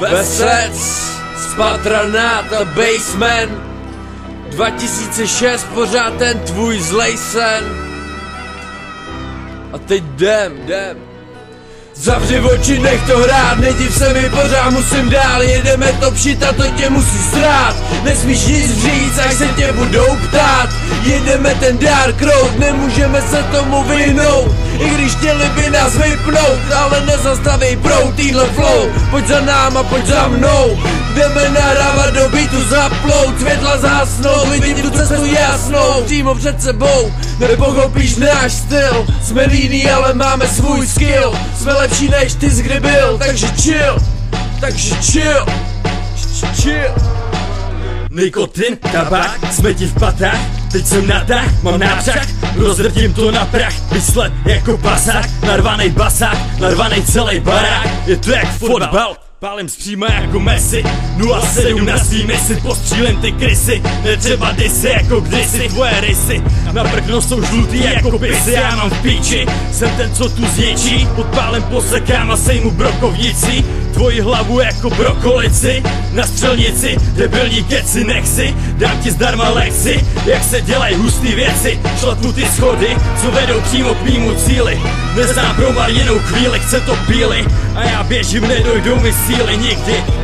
Vesec z patronáta Basement 2006 pořád ten tvůj zlej sen. A teď jdem, jdem. Zavři oči, nech to hrát, nediv se mi pořád musím dál Jedeme to přijít a to tě musí strát Nesmíš nic říct, až se tě budou ptát Jedeme ten dark road, nemůžeme se tomu vyhnout. I když chtěli by nás vypnout, ale nezastaví prout týhle flow. Pojď za náma, pojď za mnou. Jdeme nahrávat do beatu zaplout. Světla zhasnou, vidím tu cestu jasnou. Přímo před sebou, nepochopíš náš styl. Jsme líní, ale máme svůj skill. Jsme lepší než ty jsi kdy byl. Takže chill, takže chill Chill. Nikotin, tabák, smeti v patách Teď jsem na tah, mám náčak Rozdrtím to na prach, vyslet jako pasák Narvanej basák, narvanej celý barák. Je to jak fotbal Pálem zpříma jako Messi. 0-7 na svý misi Postřílem ty krysy. Netřeba disy jako kdysi Tvoje rysy. Na prkno jsou žlutý jako pisy Já mám v píči. Jsem ten co tu zničí Pod pálem posekám a sejmu brokovnici Tvoji hlavu jako brokolici Na střelnici Debilní keci nechci Dám ti zdarma lexi Jak se dělají hustý věci Šlapnu ty schody Co vedou přímo k mýmu cíli. Neznám promarněnou chvíli Chce to píly A já běžím nedojdou mi síly nikdy